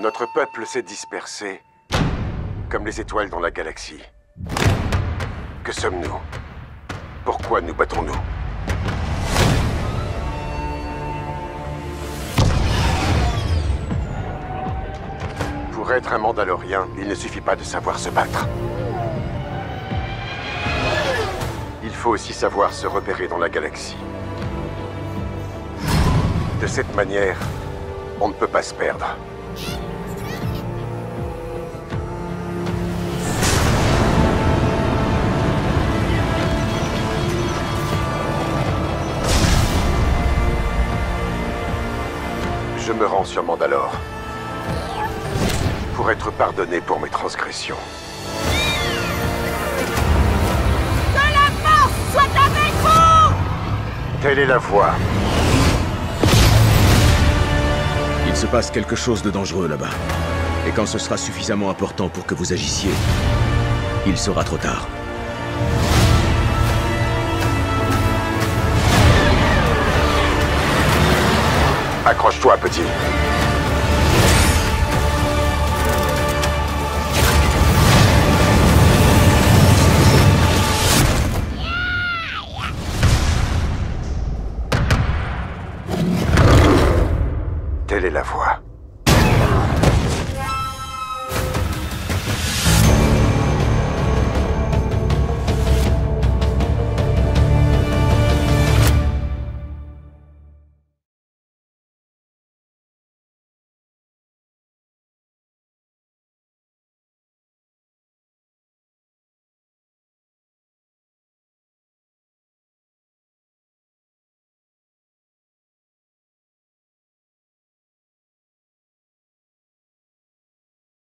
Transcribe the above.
Notre peuple s'est dispersé, comme les étoiles dans la galaxie. Que sommes-nous? Pourquoi nous battons-nous? Pour être un Mandalorien, il ne suffit pas de savoir se battre. Il faut aussi savoir se repérer dans la galaxie. De cette manière, on ne peut pas se perdre. Je me rends sur Mandalore. Pour être pardonné pour mes transgressions. Que la force soit avec vous Telle est la voie. Il se passe quelque chose de dangereux là-bas. Et quand ce sera suffisamment important pour que vous agissiez, il sera trop tard. Accroche-toi, petit. Telle est la voie.